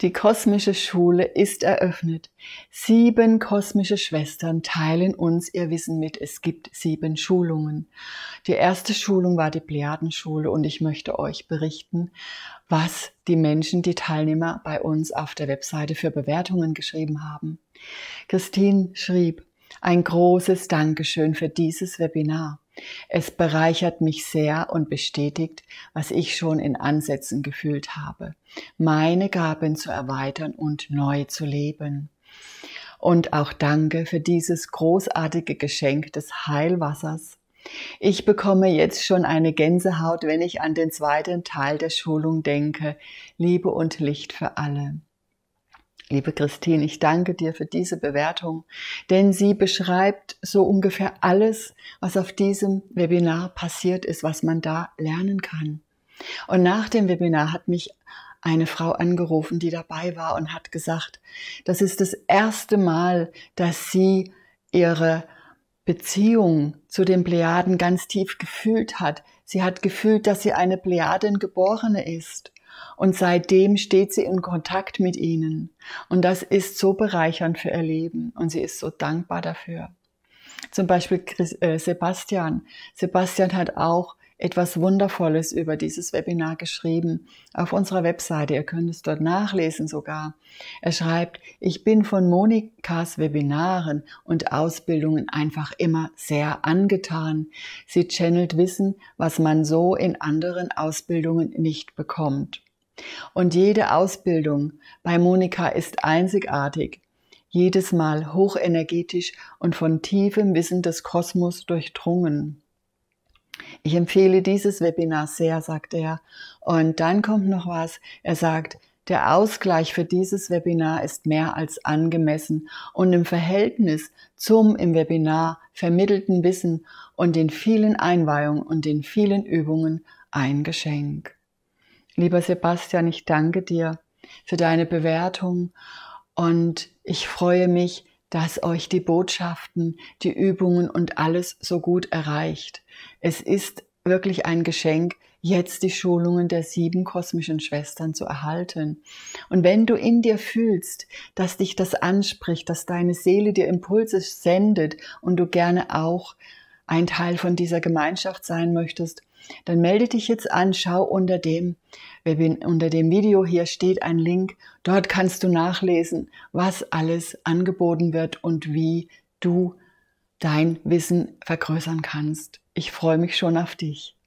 Die kosmische Schule ist eröffnet. Sieben kosmische Schwestern teilen uns ihr Wissen mit. Es gibt sieben Schulungen. Die erste Schulung war die Plejadenschule und ich möchte euch berichten, was die Menschen, die Teilnehmer bei uns auf der Webseite für Bewertungen geschrieben haben. Christine schrieb, ein großes Dankeschön für dieses Webinar. Es bereichert mich sehr und bestätigt, was ich schon in Ansätzen gefühlt habe, meine Gaben zu erweitern und neu zu leben. Und auch danke für dieses großartige Geschenk des Heilwassers. Ich bekomme jetzt schon eine Gänsehaut, wenn ich an den zweiten Teil der Schulung denke. Liebe und Licht für alle. Liebe Christine, ich danke dir für diese Bewertung, denn sie beschreibt so ungefähr alles, was auf diesem Webinar passiert ist, was man da lernen kann. Und nach dem Webinar hat mich eine Frau angerufen, die dabei war und hat gesagt, das ist das erste Mal, dass sie ihre Beziehung zu den Plejaden ganz tief gefühlt hat. Sie hat gefühlt, dass sie eine Plejadengeborene ist. Und seitdem steht sie in Kontakt mit ihnen. Und das ist so bereichernd für ihr Leben. Und sie ist so dankbar dafür. Zum Beispiel äh, Sebastian. Sebastian hat auch etwas Wundervolles über dieses Webinar geschrieben auf unserer Webseite. Ihr könnt es dort nachlesen sogar. Er schreibt, ich bin von Monikas Webinaren und Ausbildungen einfach immer sehr angetan. Sie channelt Wissen, was man so in anderen Ausbildungen nicht bekommt. Und jede Ausbildung bei Monika ist einzigartig, jedes Mal hochenergetisch und von tiefem Wissen des Kosmos durchdrungen. Ich empfehle dieses Webinar sehr, sagt er. Und dann kommt noch was. Er sagt, der Ausgleich für dieses Webinar ist mehr als angemessen und im Verhältnis zum im Webinar vermittelten Wissen und den vielen Einweihungen und den vielen Übungen ein Geschenk. Lieber Sebastian, ich danke dir für deine Bewertung und ich freue mich, dass euch die Botschaften, die Übungen und alles so gut erreicht. Es ist wirklich ein Geschenk, jetzt die Schulungen der sieben kosmischen Schwestern zu erhalten. Und wenn du in dir fühlst, dass dich das anspricht, dass deine Seele dir Impulse sendet und du gerne auch ein Teil von dieser Gemeinschaft sein möchtest, dann melde dich jetzt an, schau unter dem, unter dem Video hier steht ein Link. Dort kannst du nachlesen, was alles angeboten wird und wie du dein Wissen vergrößern kannst. Ich freue mich schon auf dich.